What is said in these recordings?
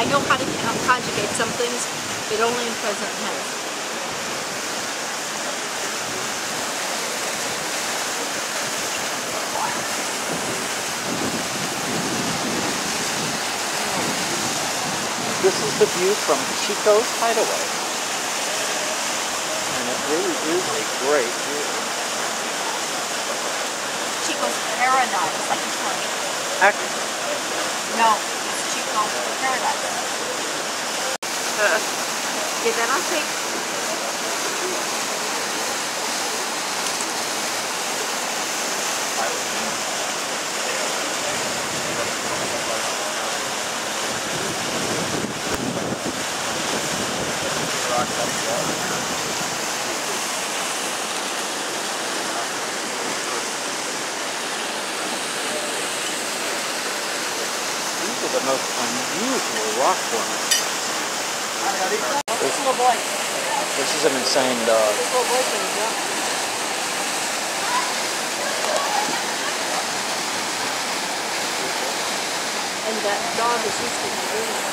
I know how to conjugate some things, but only in present tense. This is the view from Chico's Hideaway. And it really is a great view. Chico's Paradise, I can tell you. Actually, No, it's Chico's Paradise. okay, then I'll take these are the unusual rock formers. this. This is an insane dog. And that dog is used to doing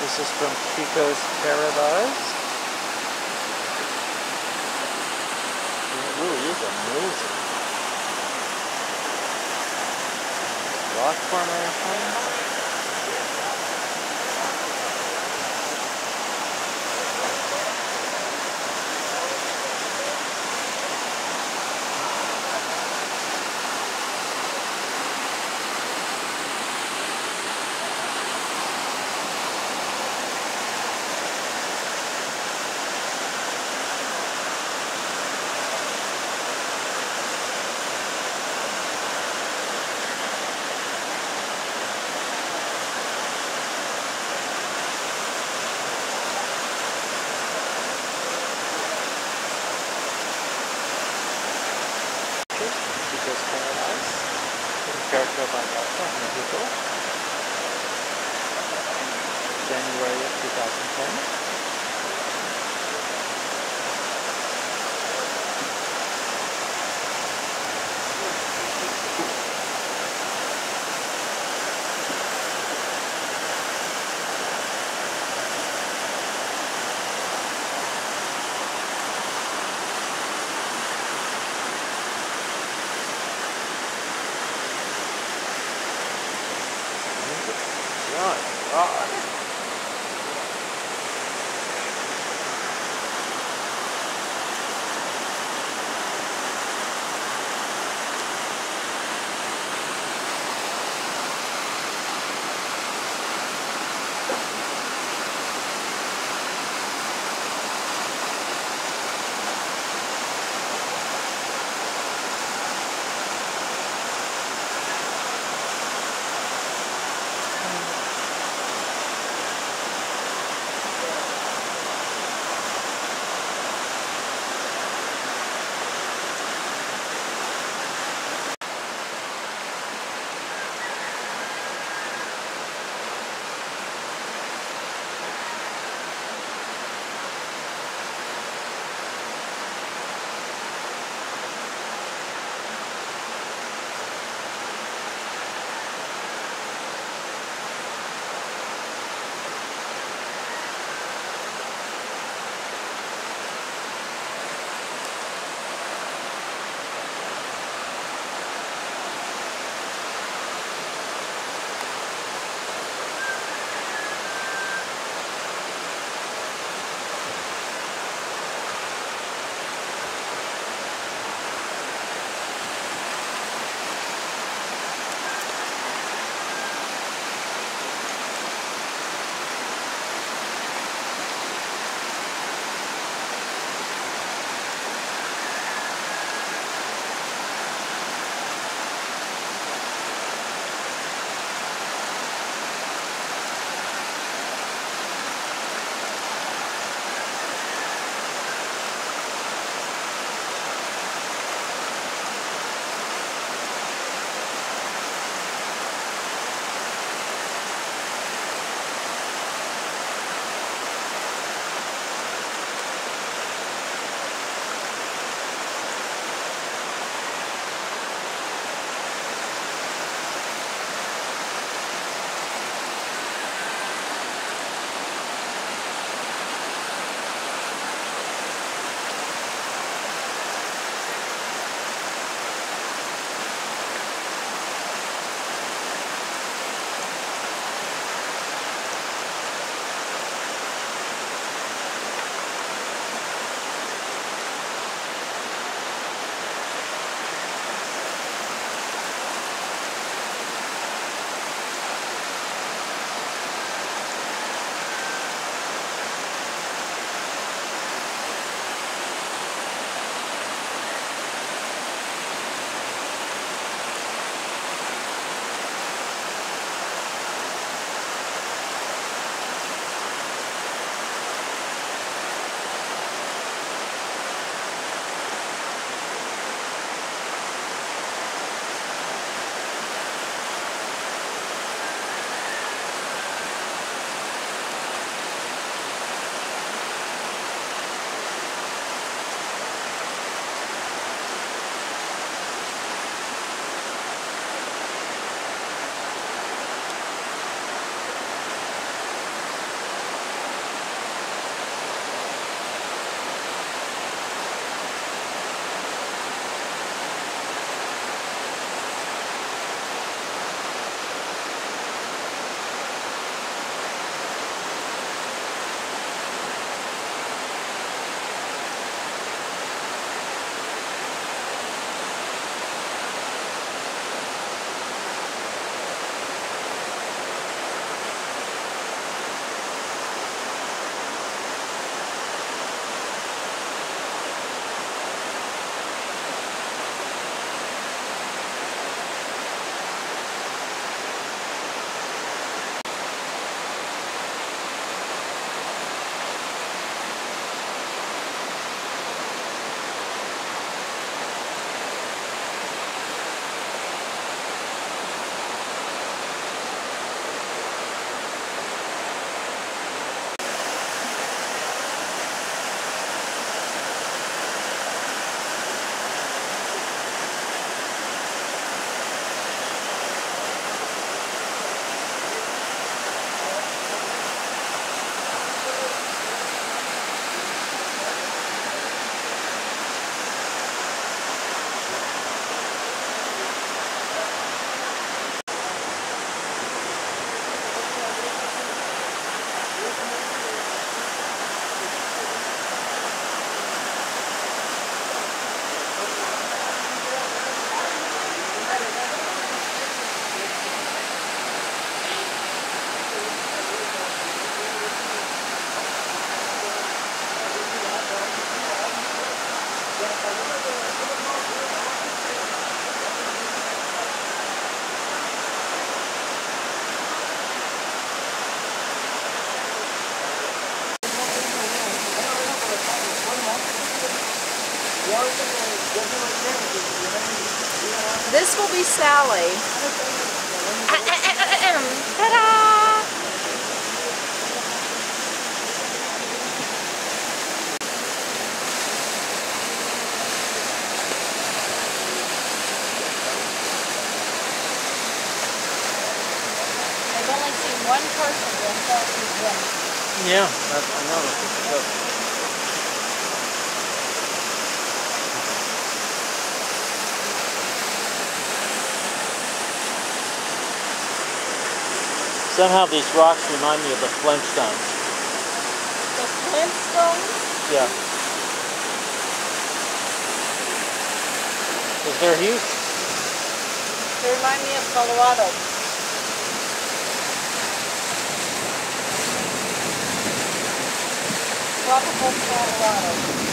This is from Chico's Paradise. It really is amazing. Rock formation. Chico's Paradise. Character by Delta Mexico. January of 2010. Giant rock. This will be Sally. Ta-da! I've only seen one person that thought he was right. Yeah, I know. Somehow these rocks remind me of the Flintstones. The Flintstones? Yeah. Is there huge. They remind me of Colorado. Tropical Colorado.